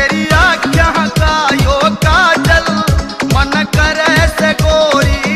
तेरी आख्या का यो काजल मन करे से गोरी